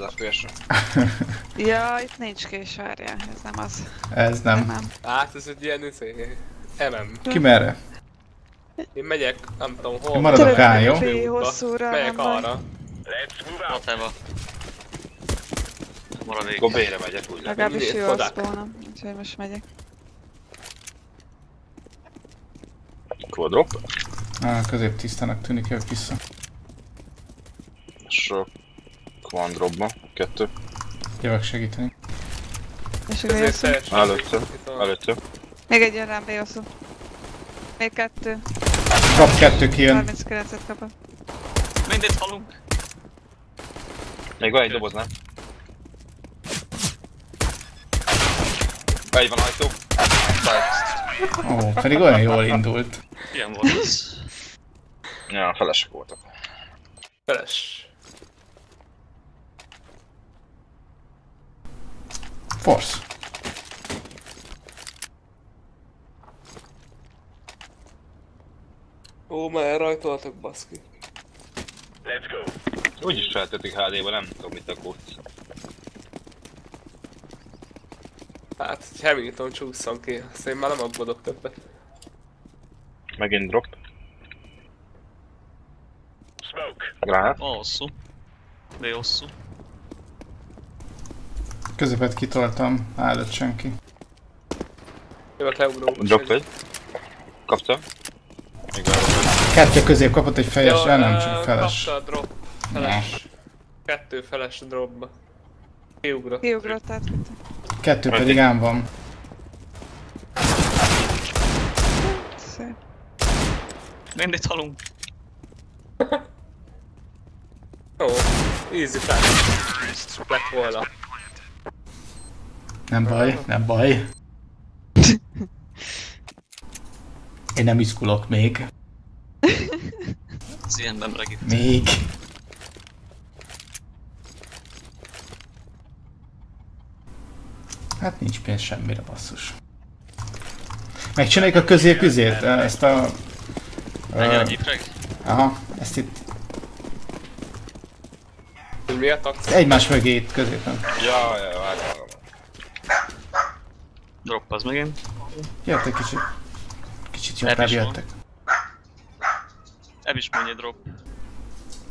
az FPS-re. Ja, itt nincs kés, várjál, ez nem az. Ez Nem, nem. Hát ez egy ilyen izé... MM. Ki merre? Én megyek, nem tudom hol. Én maradok rá, jó? Hosszúra, Megyek nem baj. arra. Whatever. Maradék. Gobére megyek, úgy. Legalábbis jó a spawnom, úgyhogy most megyek. Quadrop. Á, közép tisztának tűnik, jövök vissza. És Quandropba. Kettő. Jövök segíteni. És akkor jössz. Előtte. Van. Előtte. Még egy jön rám, Béoszó. Még kettő. Kap kettő kijön. 39-et kapott. Mindegy halunk. Még van egy doboz, nem? Egy van ajtó. Ó, pedig olyan jól indult. Ilyen volt ez. Ja, felesek voltak. Feles. Force. Ó, már rajtoltak, baszki. Úgyis feltetik HD-ba, nem tudom mit aggódsz. Hát, hogy Hamilton csúszson ki, azt én már nem aggódok többet. Megint drop. Gránát. Ó, hosszú. De hosszú. Közepet kitoltam, állott senki. Jövök leugró. Drop egy. Kapta. Még van egy. Kettő közép kapott egy fejes, el nem csak feles. Kapta a drop. Feles. Kettő feles dropba. Kiugrott. Kiugrott át. Kettő pedig ám van. Szép. Mindegy halunk. Ó, easy fel. Lett volna. Nem baj, nem baj. Én nem izgulok még. Az ilyenben bregít. Még. Hát nincs pénz semmire, basszus. Megcsináljuk a közé közét, ezt a... Legyen egy aha, ezt itt mi a egymás mögé itt középen. Ja, ja, ja, várj. Drop az megint. Jöttek kicsit. Kicsit van. jöttek. Ebb is mondja drop.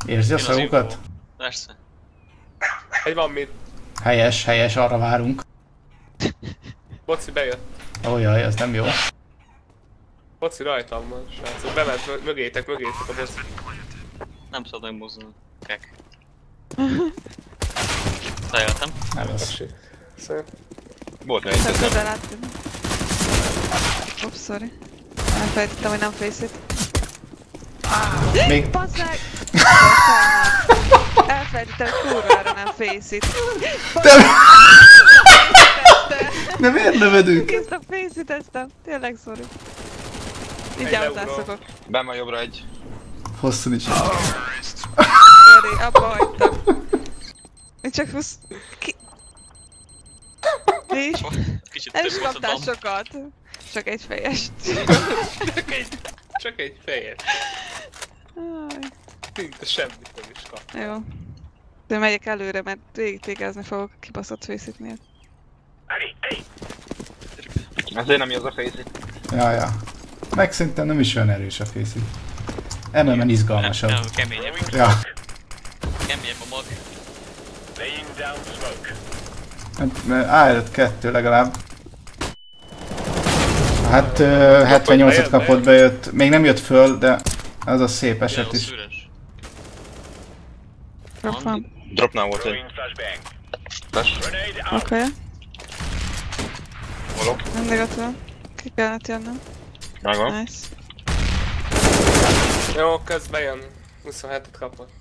Érzi a szavukat? Persze. Egy van mit. Helyes, helyes, arra várunk. Boci bejött. Ó, jaj, az nem jó. Boci rajtam van, srácok. Bement mö- mögétek, mögétek a boci. Nem szabad megmozdulni. Kek. Lejeltem. Nem az. Tessék. Volt Csak közöm. közel át. Ups, sorry. Elfelejtettem, hogy nem face it. Még Bazd meg! Elfelejtettem, hogy kurvára nem face it. De... De miért nevedünk? Kész a face it eztem. Tényleg sorry. Így Egy által euró. szokok. Ben van jobbra egy. Hosszú nincs. Sorry, abba hagytam. Én csak 20... Ki... Is? Kicsit Nem is kaptál sokat. Csak egy fejest. Csak egy, csak egy fejet. Aj, Szinte semmit nem is kap. Jó. De megyek előre, mert végig tégázni fogok a kibaszott miatt. Azért nem az a face Ja, ja. Meg szerintem nem is olyan erős a face MM-en izgalmasabb. Nem, keményebb. Ja. Keményebb a mag. Hát, mert állott kettő legalább. Hát ö, 78-at kapott, bejött. Még nem jött föl, de az a szép eset is. Drop van. Dropnál volt egy. Flash. Oké. Okay. Holok. Mindig ott van. Ki kellett jönnöm. Megvan. Nice. Jó, közben jön. 27-et kapott.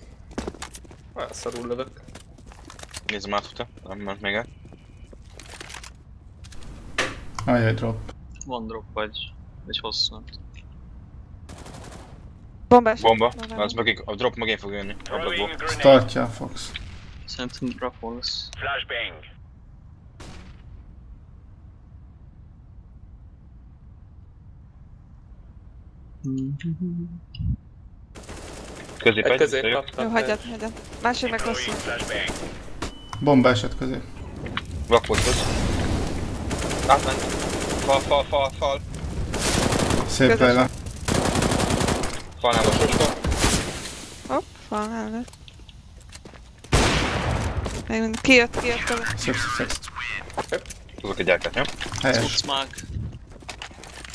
Olyan szarul lövök. Nézzem át utána. Nem ment még el. Ajaj, drop. Van drop vagy. Egy hosszú. Bombás. Bomba. Bombás. Az mögé, a drop mögé fog jönni. Ablakból. Startja a Fox. Szerintem drop lesz. Közép Egy közép kaptam. Jó, hagyjad, hagyjad. Másik meg hosszú. Bomba esett közé. Vak volt köz. Átment. Fal, fal, fal, fal. Szép. Leila. Falnál a sosba. Hopp, fal mellett. Még kijött, kijött a... Szép, szép, szép. Hozok egy gyereket, jó? Helyes.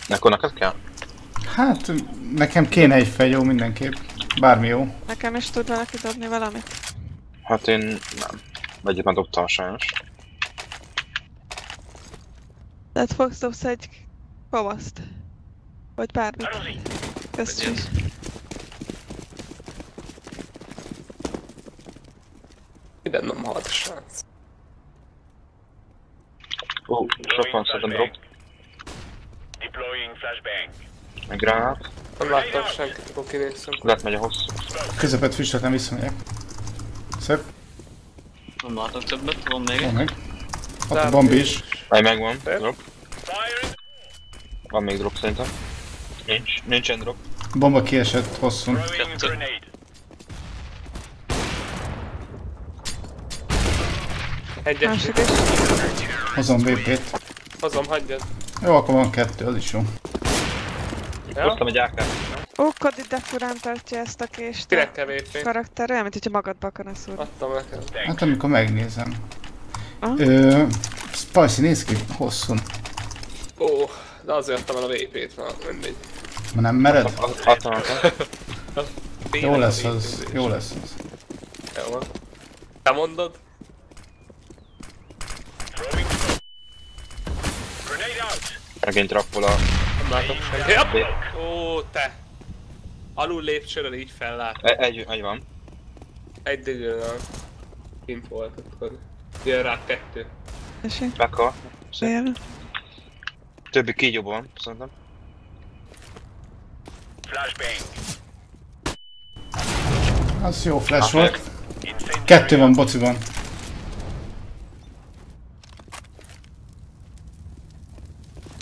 Nekor neked kell? Hát nekem kéne egy fegyó mindenképp. Bármi jó. Nekem is tud valaki dobni valamit. Hát én nem. Már dobtam sajnos. Tehát fogsz dobsz egy kovaszt. Vagy bármit. Ezt is. Ide nem halt a srác. Ó, sok van szerintem drop. Deploying flashbang. Gránát. Nem láttam senkit, akkor kinéztem. Lehet megy a hosszú. Közepet füstöt nem visszamegyek. Szép. Nem látok többet, van még Van egy. Ott a bombi is. Egy megvan. Drop. Van még drop szerintem. Nincs. Nincsen drop. Bomba kiesett hosszú. Kettő. is. Hozom VP-t. hozom, hagyjad. Jó, akkor van kettő, az is jó. Ja? Hoztam egy AK-t. Ó, Kodi de furán tartja ezt a kést. Kell vp Karakter olyan, mint hogyha magadba akarna szúrni. Adtam neked. Hát amikor megnézem. Aha. Ö, Spicy néz ki hosszú. Ó, de azért adtam el a VP-t, na mindegy. Ma nem mered? Adtam. Jó lesz az, jó lesz az. Jó van. Te mondod? Megint rappol a... Nem látok! Ó, te! Alul lépcsőről így fellát. E- Egy, egy van. Egy digőről kint volt akkor. Jön rá kettő. Tessék, Beka. fél. Többi kígyóban van, szerintem. Flashbang. Az jó flash Ah, volt. Kettő van bociban.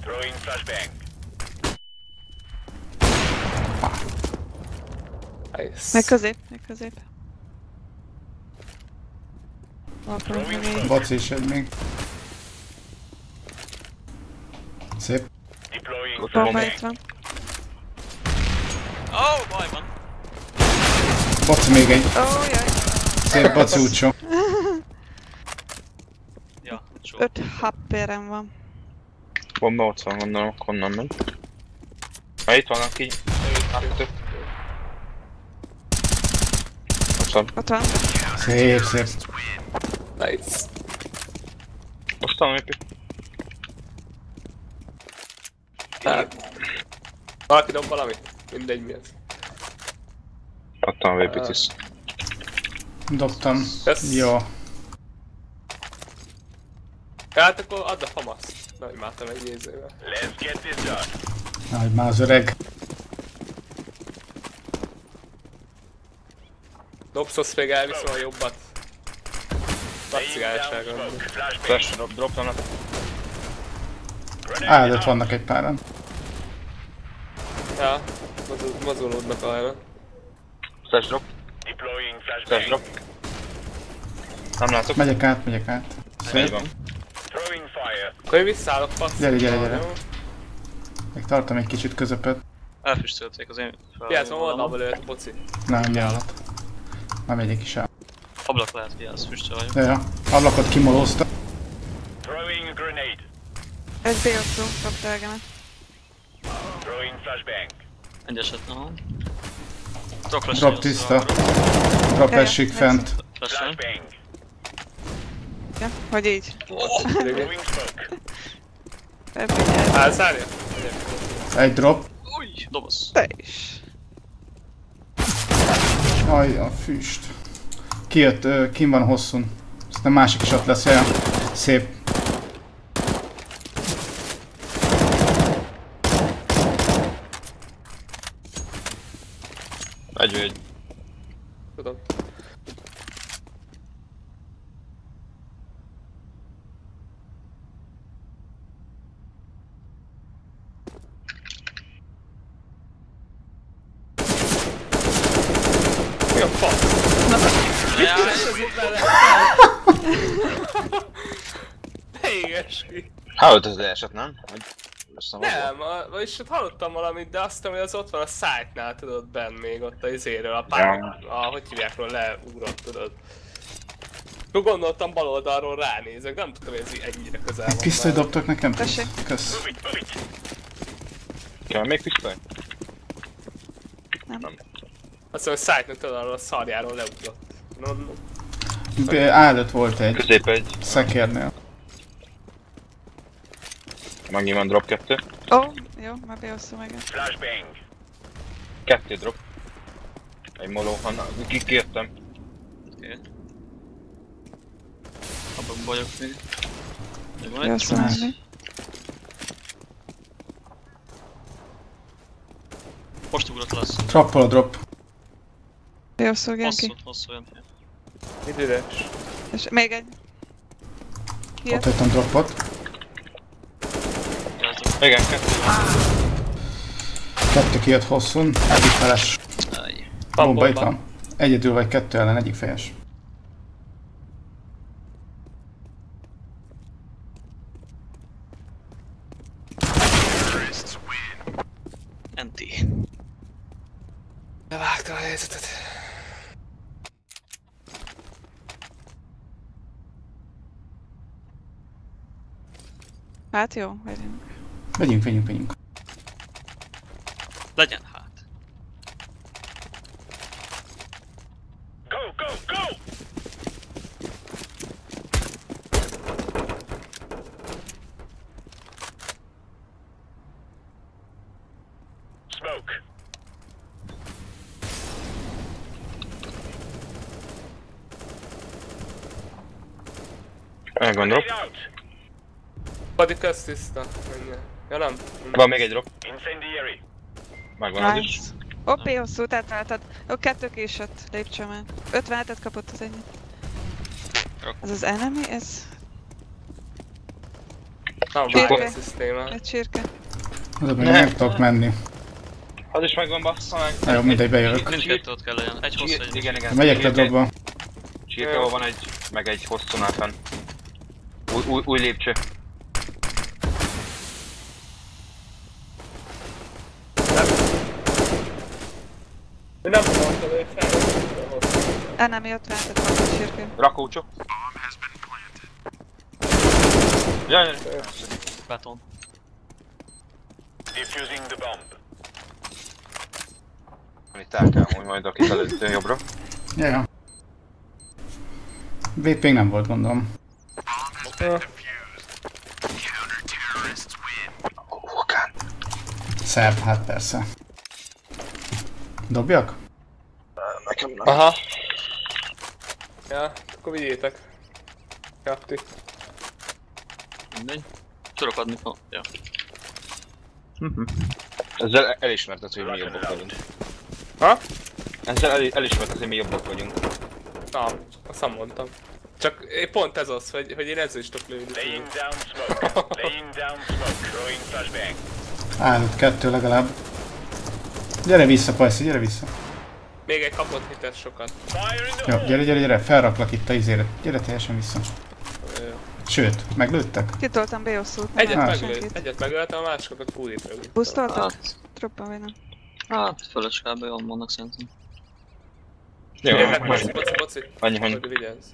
Throwing flashbang. Meg közép, meg közép. Boci is egy még. Szép. Bomba itt van. Ó, oh, baj van. Boci még egy. Ó, jaj. Szép boci úcsó. Ja, csó. 5 HP-rem van. Bomba ott van, gondolom, akkor onnan megy. Ha itt vannak így. Átkötök. Van. Ott van. Szép, szép. Nice. Hoztam épp. Hát. Valaki dob valamit? Mindegy mi ez. Adtam a VP-t is. Dobtam. Kösz. Jó. Hát akkor add a famaszt. Na, imádtam egy nézővel. Let's get this done. Nagy már az öreg. Dobszosz még elviszem a jobbat. Laying cigányságon. Flash drop, droptanak. Grenade Áldott out. vannak egy páran. Ja, mozul- mozulódnak arra. Flash drop, Deploying flash drop. Nem látok. Megyek át, megyek át. Egy Szép. van. Throwing fire. Akkor én visszállok passz. Gyere, gyere, gyere. Még tartom egy kicsit közepet. Elfüstölték az én Vigyázz, van oldalból jött boci. Nem, járat. Nem megyek is el. Ablak lehet, vigyázz, füstöl vagyok. Ja. Ablakot kimolózta. Throwing grenade. Egy B-osztó, kapta elgemet. Throwing flashbang. Egy eset, aha. Drop Drop tiszta. Drop esik fent. Flash Flashbang. Ja, hogy így. Throwing smoke. Elfigyelj. Hát, szárja. Egy drop. Új, doboz. Te is. Aj, a füst. Kijött, ö, kim van hosszún. Aztán másik is ott lesz, ja. Szép. Egy egy. Tudom. Mi a fasz? Jaj, éges ki. Hallott az eset, nem? Hogy? Nem, a, vagyis ott hallottam valamit, de azt hogy az ott van a site-nál, tudod, benn még ott a izéről, a pár, a, hogy hívják leugrott, tudod. Akkor gondoltam bal oldalról ránézek, nem tudtam, hogy ez ennyire közel van. Már. dobtok nekem? Tessék. Kösz. Kell még pisztoly? Nem. Azt mondom, hogy site-nak tudod, arról a szarjáról leugrott. No, volt egy Közép egy, szekérnél. Meg van drop kettő. Ó, jó, már beosztom meg. Flashbang. Kettő drop. Egy moló, hanna, kikértem. Oké. Abban vagyok még. Még van egy? Még. Most ugrott lesz. Trappol a drop. Hosszú, Genki. hosszú jön. Mind üres. És még egy. Ott dropot. Igen, kettő. Kettő kijött hosszún. Egyik feles. Bomba itt van. Egyedül vagy kettő ellen, egyik fejes. Enti. Bevágta a helyzetet. Hát jó, vegyünk. Vegyünk, vegyünk, vegyünk. Legyen hát. Go, go, go! Smoke. Elgondolok. Pedig ez tiszta. Ennyi. Ja nem? Van még egy drop. Incendiary. Megvan az is. Nice. Hoppé, hosszú, tehát váltad. Ó, kettő késett lépcsőmen. 57-et kapott az ennyi. Ez az enemy, ez Nem Csirke. szisztéma. egy csirke. Az a benne meg tudok menni. Az is megvan bassza meg. Na jó, mindegy, bejövök. Mind kettő ott kell legyen. Egy hosszú, egy Igen, igen. Megyek le Csirke- dropba. Csirkehol van egy, meg egy hosszúnál fenn. Új, új, új lépcső. Én nem mondtam, hogy fel. Enemy 57-et kapott csirke. Rakócsok. Jaj, jaj. beton. Defusing the bomb. Itt el kell hogy majd akit előtt jobbra. Ja, ja. VP még nem volt, gondolom. Vulkán. Szerb, hát persze. Dobjak? Nekem nem. Aha. Ja, akkor vigyétek. Kapti. Mindegy. Tudok adni fa. Ja. Ezzel elismerted, hogy mi jobbak vagyunk. Ha? Ezzel el, elismerted, hogy mi jobbak vagyunk. Na, azt nem mondtam. Csak pont ez az, hogy, hogy én ezzel is tudok lőni. Laying down smoke. Laying down smoke. Throwing flashbang. Áldott kettő legalább. Gyere vissza, Pajszi, gyere vissza. Még egy kapott hites sokat. Jó, gyere, gyere, gyere, felraklak itt a izére. Gyere teljesen vissza. Sőt, meglőttek? Kitoltam beosztót. Egyet Hát. meglőtt, egyet megöltem, a másikat fúrit rögtön. Busztoltak? Hát, Dropban vagy nem? hát fölös kb. jól vannak szerintem. Jó, Jöhet, most boci, boci, boci. annyi, Hogy vigyázz.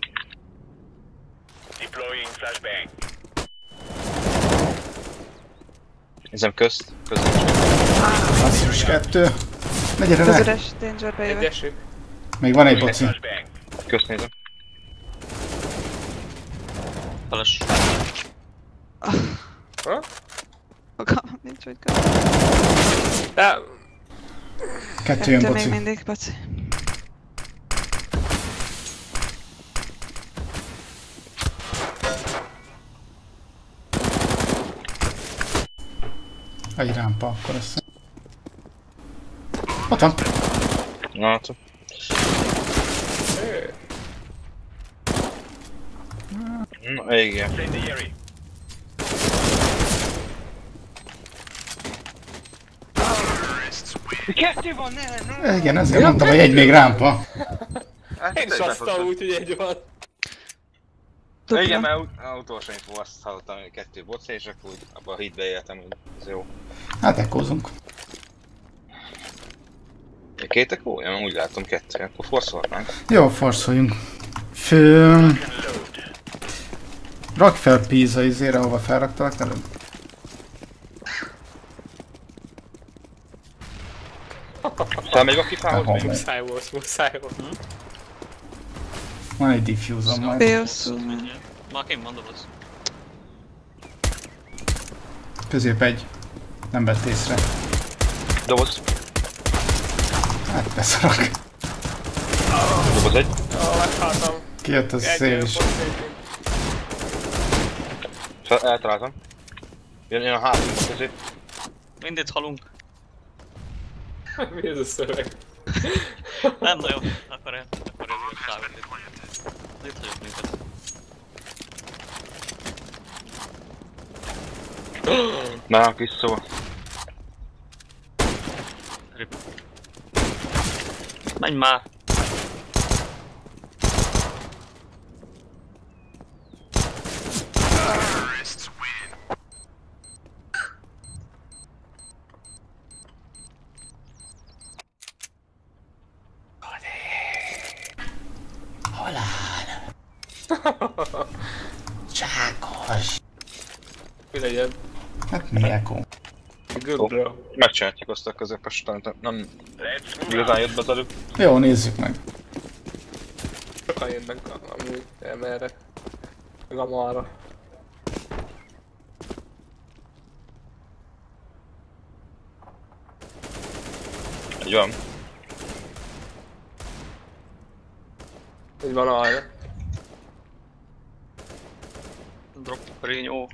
Deploying flashbang. nézem közt, közt. Basszus, kettő. Ne gyere le! Közüres danger bejövök. Egyesük. Még van egy boci. Közt nézem. Feles. Ha? Fogalmam nincs, hogy kap. De, Kettő jön Kettő még boci. mindig, baci. Egy rámpa akkor össze. Ott van. Hát. Na, igen. Kettő van, ne, ne. Igen, ezért mondtam, hogy egy még rámpa. Hát, én is azt úgy, hogy egy van. Dupla. Igen, mert utolsó info azt hallottam, hogy kettő boca, és akkor úgy abban a hitbe éltem, hogy ez jó. Hát ekkózunk. Két ekó? Ja, úgy látom kettő, akkor forszolhatnánk. Jó, forszoljunk. Fő... Rak fel Pisa izére, ahova felraktalak előbb. Felmegy a kifához Ahol még? Muszáj volt, muszáj volt. Van egy diffuser majd. Félszó. Már kint van doboz. Közép egy. Nem vett észre. Doboz. Hát beszarak. Doboz egy. Meghaltam. Kijött az szél is. eltaláltam. Jön, jön a hátunk közé. Mindent halunk. Mi ez a szöveg? Nem nagyon. Akkor el. Akkor ez itt. Itt hagyott minket. Na, kis szó. Menj már! Csákos. Mi legyen? Hát mi ekó? Good bro. Megcsináljuk azt a közepes. Nem move igazán jött be az előbb. Jó, nézzük meg. Sokan jönnek amúgy nem erre. Meg a marra. Egy van. Így van arra. Drop Rényó.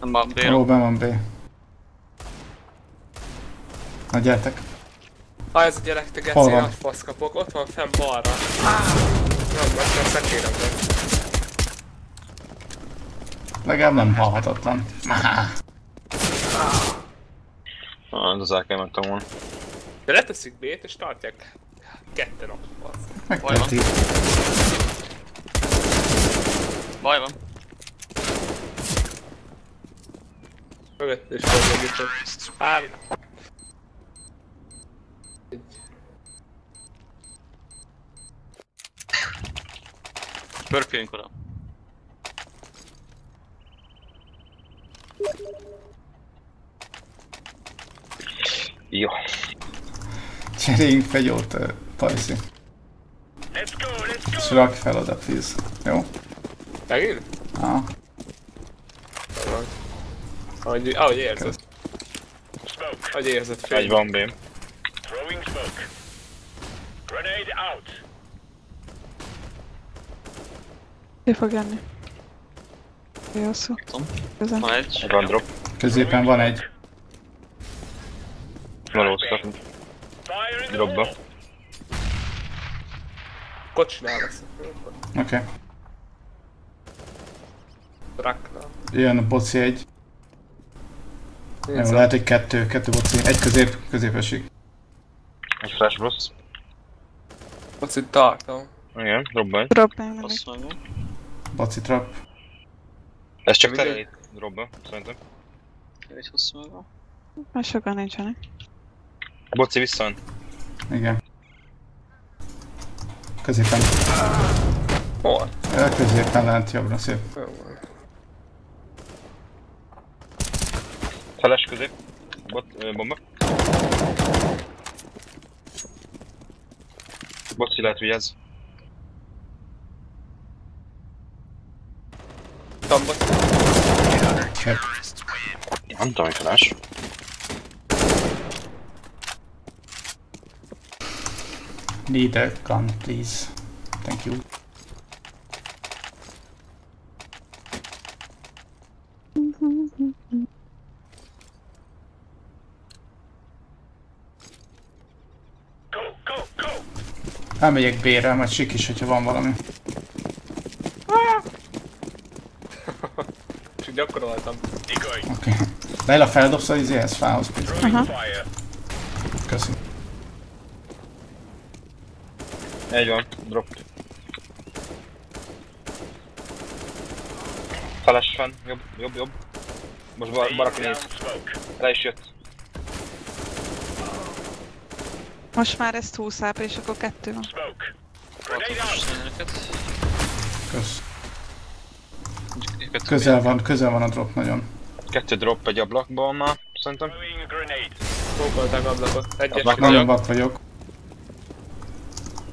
Nem már B. Jó, ben van B. Na gyertek. Ha ez a gyerek, te geci, nagy fasz kapok, ott van fenn balra. Nem, most a szekéremben. Legalább nem halhatatlan. Ah, az el kell mentem volna. De leteszik B-t és tartják ketten a fasz. Megteheti. Baj van. Mögött és forduljuk. Pár. Egy. Pörköljünk oda. Jó. Cseréljünk fegyót, Pajszi. Let's go, let's go. És rak fel oda, please. Jó? Megint? Ah, Ahogy, ahogy érzed. Ahogy érzed Egy van B. Ki fog jönni? Jó szó. Közben. Van egy. Van drop. középen van egy. Valószínűleg. Dropba. Kocsinál lesz. Oké. Okay. Raknál. Jön a boci egy. Jó, lehet, hogy kettő, kettő boci. Egy közép, középesig. Egy flash boss. Itt tartom. Igen, mindig. Azt meg Boci trap. Ez csak terelít dropba, szerintem. Egy hosszú meg van. Már sokan nincsenek. Boci vissza. Igen. Középen. Hol? Középen lent jobbra, szép. Feles közép. Bot, bomba. Boci lehet vigyázz. Tambot. Nem tudom, hogy flash. Need a gun, please. Thank you. Go, go, go. Elmegyek B-re, majd sik is, hogyha van valami. Csak Decoy. Oké. Okay. Leila, feldobsz az izéhez, fához, Aha. Köszi. Egy van, drop. Feles van, jobb, jobb, jobb. Most bar baraki néz. Le is jött. Most már ezt 20 AP, és akkor kettő van. Kösz őket. Közel van, közel van a drop nagyon. Kettő drop egy ablakból ma, szerintem. Fókolták ablakot. Egyes Ablak nagyon vak vagyok.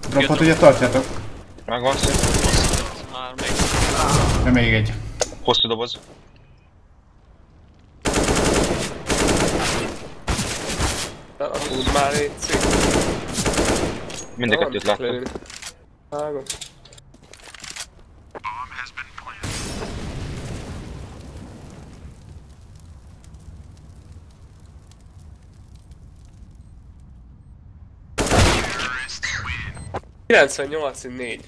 Dropot ugye tartjátok? Megvan szép. De még egy. Hosszú doboz. Húzd már. Mind a kettőt láttam. Vágos. 98 4.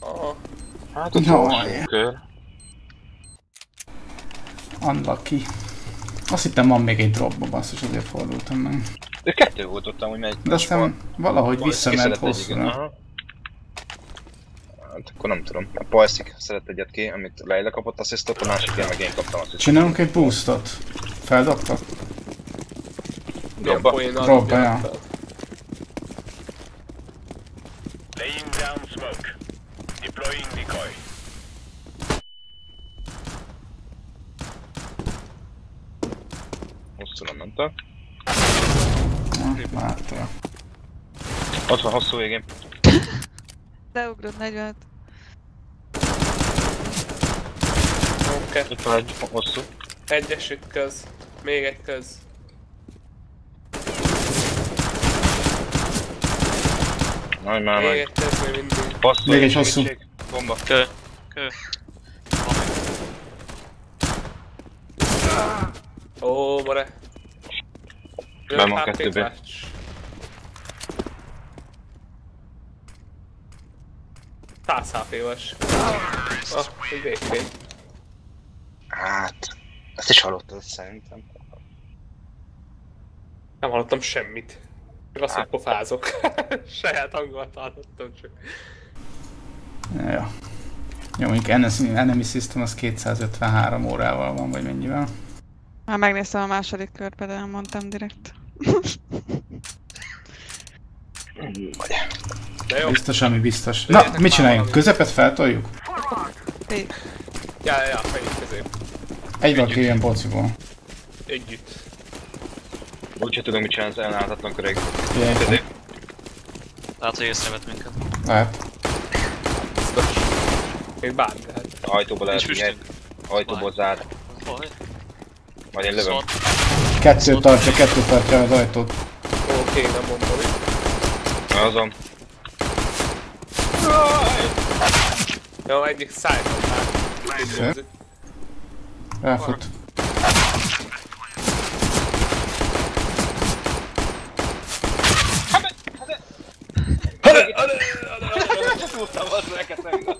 Aha. Hát jó. Kör. Unlucky. Azt hittem van még egy dropba, basszus, azért fordultam meg. Ő kettő volt ott amúgy megy. De aztán valahogy visszament hosszúra. Hát akkor nem tudom. A Palszik szeret egyet ki, amit Leila kapott asszisztot, a másik ilyen meg én kaptam asszisztot. Csinálunk egy boostot. Feldobtak? Dobba. Dobba, ja. Na, látta. Ott van hosszú végén. Leugrott 45. Oké. Itt van egy hosszú. Egyes itt köz. Még egy köz. Nagy már Még meg. egy köz még mindig. Hosszú. Még egy hosszú. Bomba. Kő. Kő. Ó, more. Ben van kettőbe. 100 HP-vas. Ah, így végén. Hát... Ezt is hallottad szerintem. Nem hallottam semmit. Csak azt, hogy Hát. pofázok. Saját hangomat hallottam csak. Ja. Jó, mondjuk enemy system az 253 órával van, vagy mennyivel. Már megnéztem a második körbe, de elmondtam direkt. Vagy. De jó. Biztos, ami biztos. Na, értek mit csináljunk? Közepet feltoljuk? Ja, ja, ja, fejük közé. Egy valaki ilyen bociból. Együtt. Úgyhogy tudom, mit csinálsz ellenállhatatlan köreg. Közé. Lehet, hogy észrevett minket. Lehet. Biztos. Még bármi lehet. Ajtóba lehet Nincs figyelj. Ajtóból Vagy én lövöm. Kettő tartja, kettő tartja az ajtót. Oké, nem mondom. Azon. Jó, egyik szájban már. Ráfut. Tudtam, az neked meg.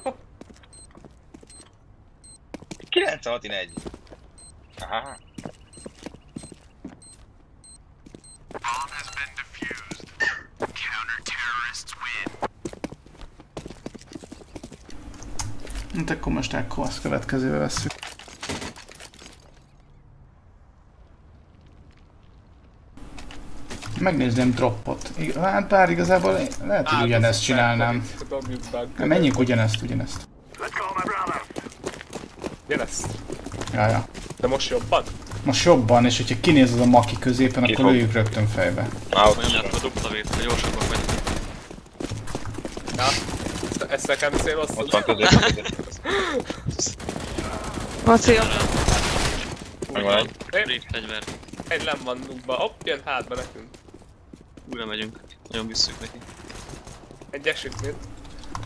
961. Aha. Hát akkor most akkor azt következőbe vesszük. Megnézném droppot. Hát bár igazából lehet, hogy ugyanezt csinálnám. Nem, menjünk ugyanezt, ugyanezt. Gyere ezt. Ja. De most jobban? Most jobban, és hogyha kinéz az a maki középen, Ki akkor fog? lőjük rögtön fejbe. Na, ott olyan a dupla vét, gyorsabbak vagyunk. Ja. Ezt, ezt nekem céloztad? Ott van középen. Boci, jó. Megvan egy. Fegyver. Egy nem van nukba. Hopp, jön hátba nekünk. Újra megyünk. Nagyon visszük neki. Egy esüknél.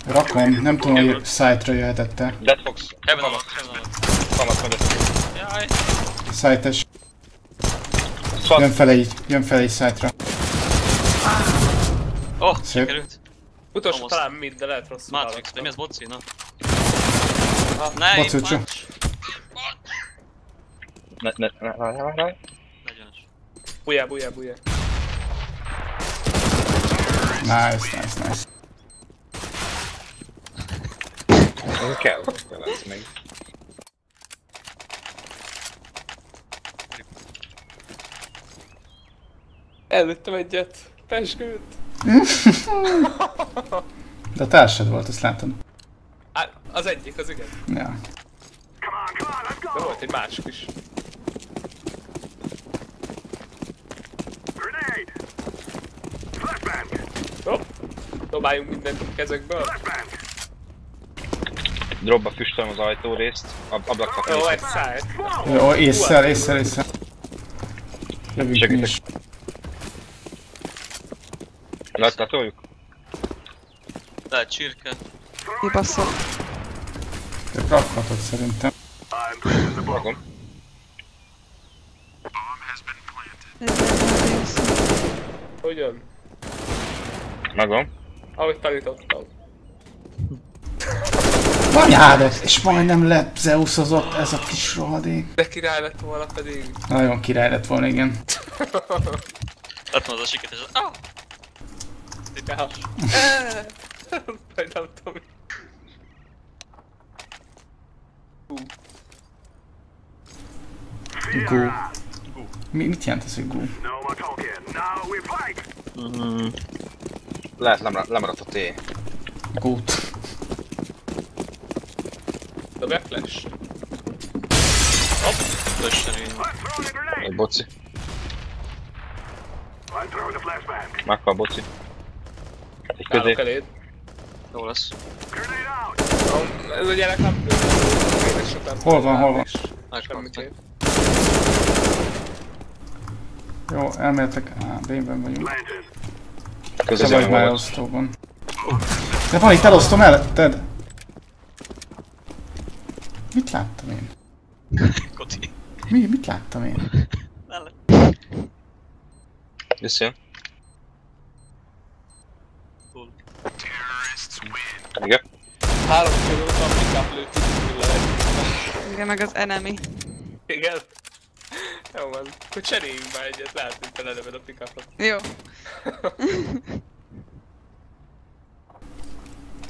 Rakom, nem tudom, hogy site-ra jöhetette. Dead Fox. Heaven alatt, heaven alatt. Kamat mögött. Jaj. Site-es. Szat. Jön fel egy, jön fel egy site-ra. Oh, Szép. sikerült. Utolsó Almost. talán mid, de lehet rosszul Matrix, de mi ez boci? Na. Ne, boci, punch! punch. Ne, ne, ne, ne, ne, ne. Legyenes. Bujjá, bujjá, bujjá. Nice, nice, nice. Nem kell, te lesz még. Előttem egyet. Peskült. De a társad volt, azt látod. Hát, az egyik, az igen. Ja. De volt egy másik is. Hopp. Dobáljunk mindent a kezekből. Dropba füstölöm az ajtó részt, ab ablaknak Jó, egy részt. szájt. Jó, észszel, észszel, észsel. Jövünk mi Segítek. is. Letatoljuk? Lehet csirke. Kibaszott. Te rakhatod szerintem. Magam. Hogyan? Magam. Ahogy tanítottam. Anyád, és majdnem lett Zeusozott ez a kis rohadék. De király lett volna pedig. Nagyon király lett volna, igen. Látom az a siket, és az... Ah! Ja. Vagy nem tudom. Gú. Mi, mit jelent ez, hogy gú? Mhm. Lehet lemar- lemaradt a T. Gút. Dobja flash. Lösserény. Egy boci. Megkal boci. Egy Állok közé. eléd. Jó lesz. Ez a gyerek nem... Hol van, hol van? Jó, elméletek. Á, B-ben vagyunk. Közé Te vagy már elosztóban. De van itt elosztom el, Ted. Mit láttam én? Koti. Mi, mit láttam én? Mellett. Visszajön. Túl. Igen. Három kilót a pick-up lőtt Igen, meg az enemy. Igen. Jó van. Akkor cseréljünk már egyet, lehet, hogy te lelöved a pick-upot. Jó.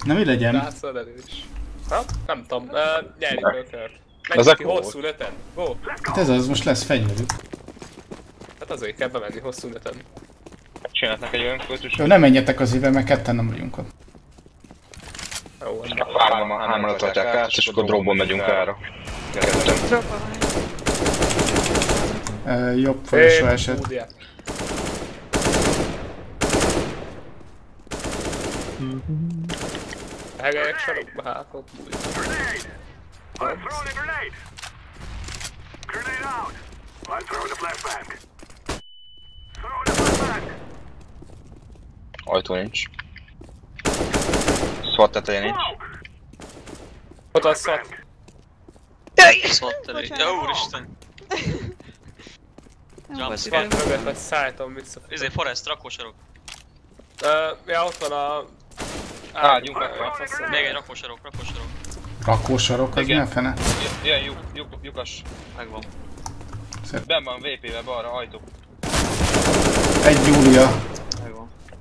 Na mi legyen? Látszol erős. Ha? Nem tudom, uh, nyerjünk a kört. Ezek Menjünk ki hosszú neten. Go! Hát ez az, most lesz fegyverük. Hát azért kell bemenni hosszú neten. Csinálnak egy olyan költös. Jó, nem menjetek az éve, mert ketten nem vagyunk ott. Jó. Hárman, hárman tartják át, és akkor dróból megyünk ára. Jobb folyosó eset. Búdja. Hegelyek sarokba, hát ott bújj. Ajtó nincs. SWAT teteje nincs. Ott az szat. Szólt elé. Ja, úristen. Nem Jump volt scare. idő. Szat mögött vagy szálltam vissza. Izé, Forest, rakósarok. Uh, ja, ott van a... Ágyunk akkor. Még egy rakósarok, rakósarok. Rakósarok, az Igen. mi a fene? Jön, lyuk, lyuk, lyukas. Megvan. Ben van VP-be balra ajtó. Egy Júlia.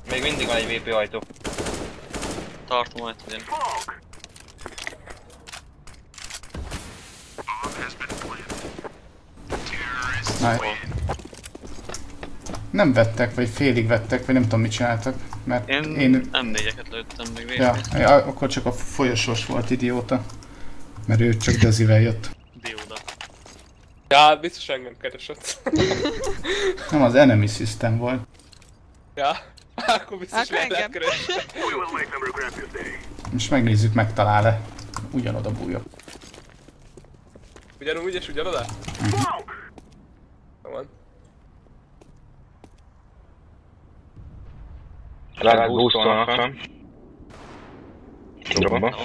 Még mindig van egy VP ajtó. Tartom majd, igen. Na, nem vettek, vagy félig vettek, vagy nem tudom mit csináltak. Mert Én, én... én... nem négyeket lőttem még végig. Ja, ja, akkor csak a folyosós volt idióta. Mert ő csak Dezivel jött. Dióda. Ja, biztos engem keresett. Nem az enemy system volt. ja, akkor biztos Akkor lehet engem. Most megnézzük, megtalál-e. Ugyanoda bújok. Ugyanúgy és ugyanoda? Van. Lehet boostolnak fenn. Dropba.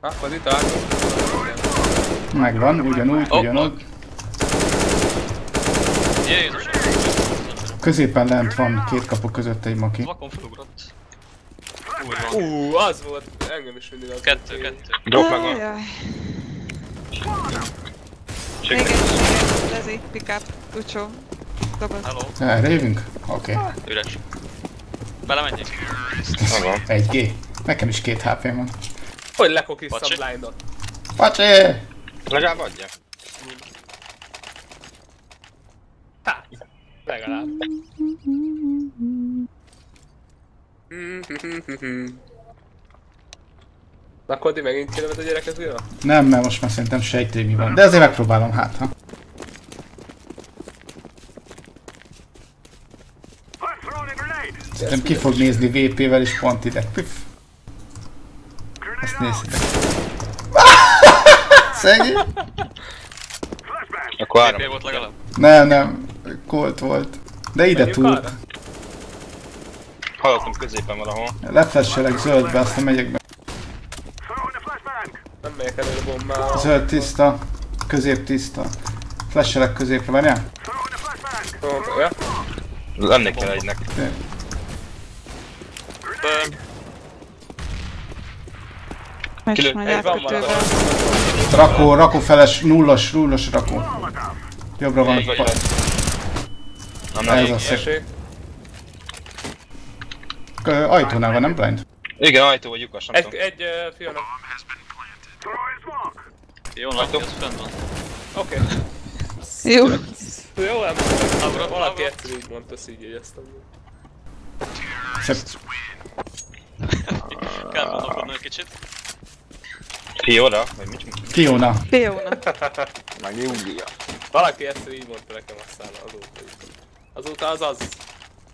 Akkor itt találkozunk. Megvan, ugyanúgy, Oh, Jézusom! Középen lent van, két kapu között egy maki. Vakon felugrott. Ú, az volt. Engem is mindig az Kettő, volt. kettő. Drop meg van. Még egy, Lezi, pick up, Lucsó. Dobod. Hello. Erre jövünk? Oké. Okay. Üres. Belemenjünk? Egy G. Nekem is két HP van. Hogy lekokisszam Bacsi. blindot. Pacsi! Legalább adja. Legalább. Na Cody megint kilöved a gyereket újra? Nem, mert most már szerintem sejtő mi van. De azért megpróbálom, hát ha. Szerintem ki fog nézni VP-vel is pont ide. Püff. Ezt nézzétek. Szegény? Akkor BP áram. volt legalább? Nem, nem. Colt volt. De ide arra? Hallottam középen valahol. Leflesselek zöldbe, aztán megyek be. Nem megyek elő a bombával. Zöld tiszta. Közép tiszta. Flashelek középre, várjál? Ó, Ja? Lennék kell egynek. Burn. Megy, Kilő- megy Egy van. Rakó, rakó feles, nullos, nullos rakó. Jobbra van. Rajta. Nem. Esély. Ö, Ajtónál van, nem blind? Igen, ajtó vagy lyukas, nem Egy, tudom. egy uh, Fiona. Jó, látjuk, az fenn van. Oké. Jó. Jó, nem Abra- Valaki egyszer így mondta, ezt így jegyeztem. Szép. Kell gondolkodni egy kicsit. Ki oda? Vagy mit? Fiona. Fiona. Meg Júlia. Valaki egyszer így mondta nekem aztán azóta is. Azóta az az.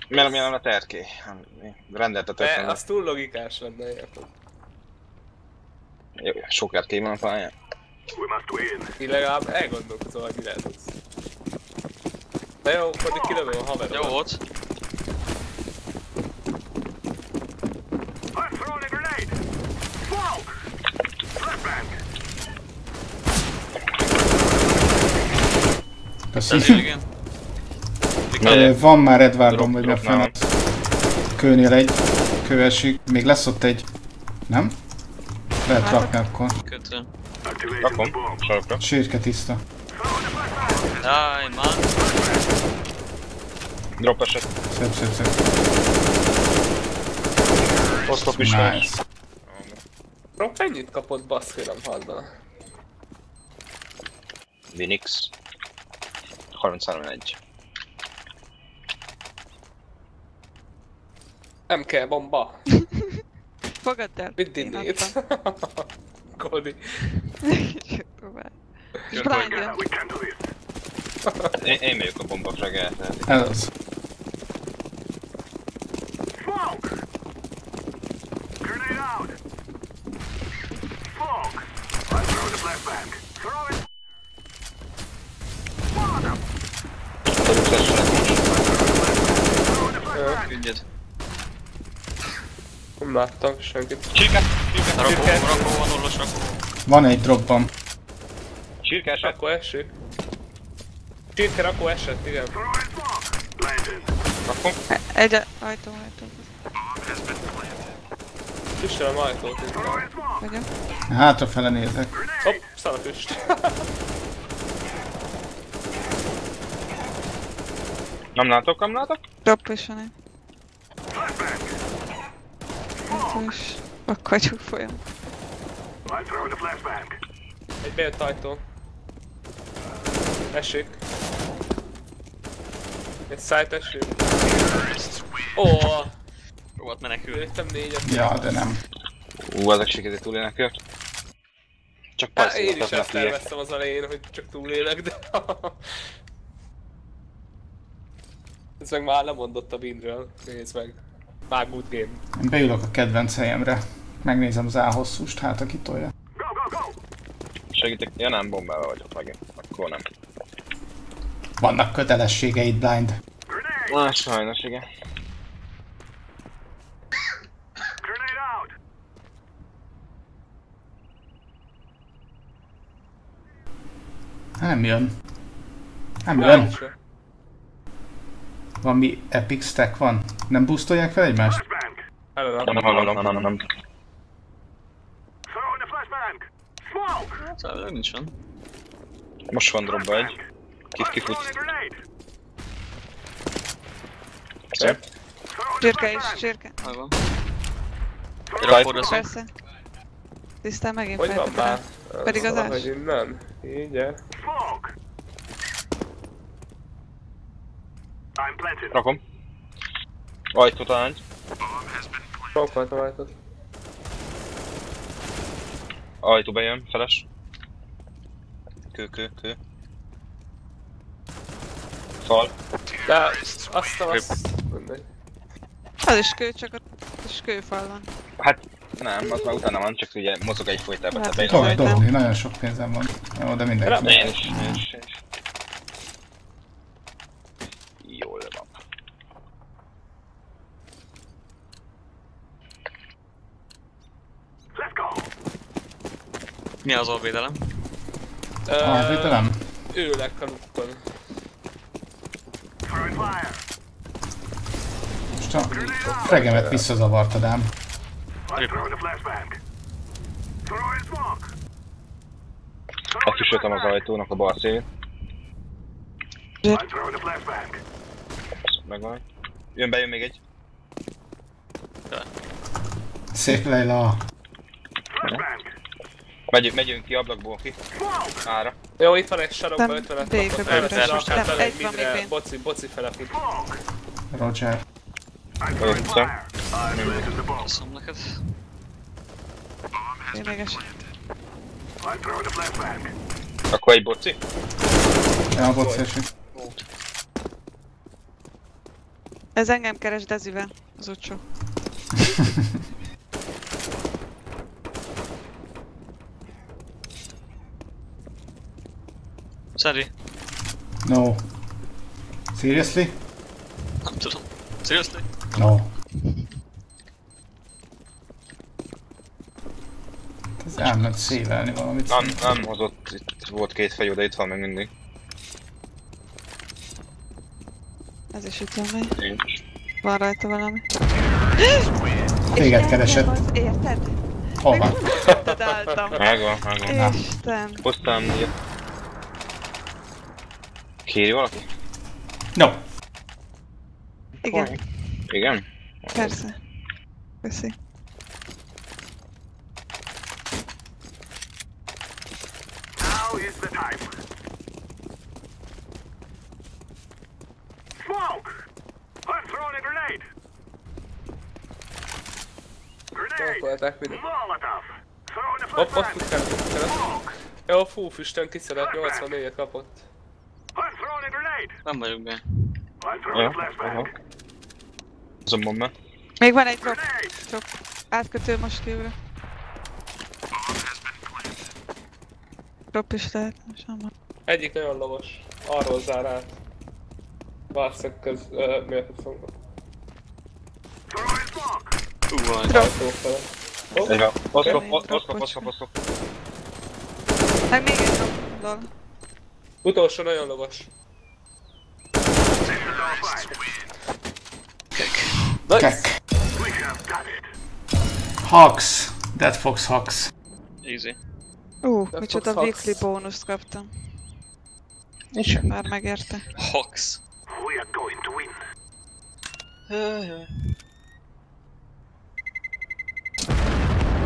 Miért nem jelen a terké? Rendeltetek De az túl logikás lenne, érted? Jó, sok RK van a pályán. We must win. Így legalább elgondolkozol, hogy mi lehet az. Na jó, Cody kilövöm a haveromat. Jó volt. I'm throwing Van már Edwardon, vagy a fene. Kőnél egy. Kő esik. Még lesz ott egy. Nem? Lehet rakni akkor. Kötő. Rakom, sarokra. Sírke tiszta. Jaj, man. Drop eset. Szép, szép, szép. Oszlop is van. Nice. Rock ennyit kapott baszki, nem hallana. Vinix. 33-1. Nem kell bomba. Fogadd el. Vidd Én innét. adtam. Cody. Kicsit próbálj. És do this. Én, én megyek a bomba fragel, tehát Ez az. Nem láttam senkit. Csirke! Csirke! Rakó, rakó, van nullos rakó. Van egy dropban. Csirke eset! Rakó esik. Csirke rakó esett, igen. Landed. Akkor Egy ajtó, ajtó. Füstöl a ajtót smoke. Vagyok. Hátrafele nézek. Hopp, szar a füst. nem látok, nem látok? Drop is van egy. Flashbang. Is. Akkor vagyok folyam. Egy bejött ajtó. Esik. Egy szájt esik. Ó, Próbált menekülni. lőttem négyet. Ja, de nem. Ú, ezek sikerült túlélnek Csak Hát persze, én is ezt terveztem az elején, hogy csak túlélek, de... Ez meg már lemondott a windről. Nézd meg. Már good game. Én beülök a kedvenc helyemre. Megnézem az A-hosszúst, hát aki tolja. Segítek, ja nem, bombával vagyok megint. Akkor nem. Vannak kötelességeid, blind. Na, sajnos, igen. Nem jön. Nem jön. Nincs. Van mi epic stack van? Nem boostolják fel egymást? Flashbang. Hello, Nem hallom, nem, nem, nem. Throwing a flashbang. Smoke. Hát, elvileg nincs van. Most van dropba egy. I'm kifut. Szép. Csirke is, csirke. Megvan. Szó. Persze. Tisztán megint Hogy van már? Pedig az ás. innen. Így, eh? Smoke. I'm planted. Rakom. Ajtó talán. Sokkoltam ajtót. Ajtó bejön, feles. Kő, kő, kő. Fal. De azt a azt... Mindegy. Az is kő, csak ott is kőfal van. Hát nem, az már utána van, csak ugye mozog egy folytában. Hát, Tudok dobni, nagyon sok pénzem van. Jó, de mindenki. Én is, én is, én is. Jól van. Let's go. Mi az alvédelem? Ah, Ö, védelem? Ülök a lukkon. Throwing fire. Most a regemet visszazavartad ám. I'm throwing a flashbang. Throwing smoke. Azt is jöttem az ajtónak a bal szélén. I'm throwing a flashbang. Megvan. Jön be, jön még egy. Szép Leila. Flashbang. Megy, megyünk ki ablakból ki. Ára. Jó, itt van egy sarokban, Nem, 50 B-be kapott. bőrös. Elveszett Most a nem, fele, egy van midre. Boci, boci fele fut. Roger. Bomb. Köszönöm neked. A flashbang. Akkor egy boci. Ja, bocs, esik. Ez engem keres Dezivel, az utcsó. Szeri. No. Seriously? Nem tudom. Seriously? No. Ez elment szévelni valamit. Nem, nem hozott, itt volt két fejó, de itt van még mindig. Ez is itt van. Én is. Van rajta valami. Téged keresett. Érted? Hova? Érted álltam. Megvan, megvan. Isten. Hoztam. Kéri valaki? No. Igen, Igen? persze. Köszi. Now is the time. Smoke. I'm throwing a grenade. Grenade. Sokkolták mindegy. Molotov. Throwing a Hopp, hopp, flashbang. futkál, futkál. Smoke. Jó, fú, füstön kiszedett, 84-et kapott. I'm throwing a grenade. Nem vagyok be. Ja, aha. Azonban be. Még van egy drop. Drop. Átkötő most kívülre. Drop is lehet, most nem van. Egyik nagyon lovos. Arról zár át. Valószínűleg köz... Ö, miért fogom? Van. Drop. Oszlop, oszlop, drop, oszlop, oszlop. Meg még egy drop. Utolsó nagyon lovos. This is our fight. Nice! Kek. Hawks. Dead Fox Hawks. Easy. Ú, De micsoda Fox weekly bónuszt kaptam. Nincs semmi. Már megérte. Hox. We are going to win.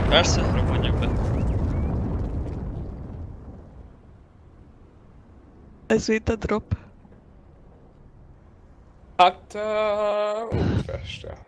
Persze, robbanjak be. Ez itt a drop. Hát... Uh, úgy feste.